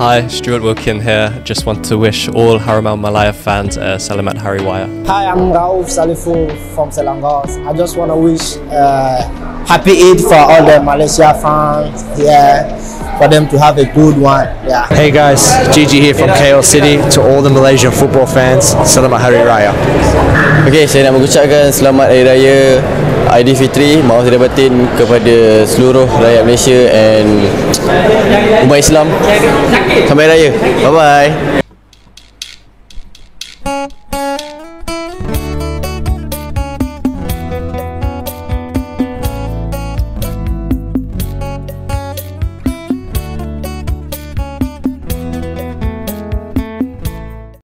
Hi, Stuart Wilkin here. Just want to wish all Harimau Malaya fans a Salamat Hari Raya. Hi, I'm Rauf Salifu from Selangor. I just want to wish uh, happy Eid for all the Malaysia fans here, for them to have a good one. Yeah. Hey guys, Gigi here from KL City. To all the Malaysian football fans, Selamat Hari Raya. Okay, saya nak mengucapkan selamat Hari Raya Aidilfitri, maaf saya batin kepada seluruh rakyat Malaysia and umat Islam. Sampai raya. Bye bye.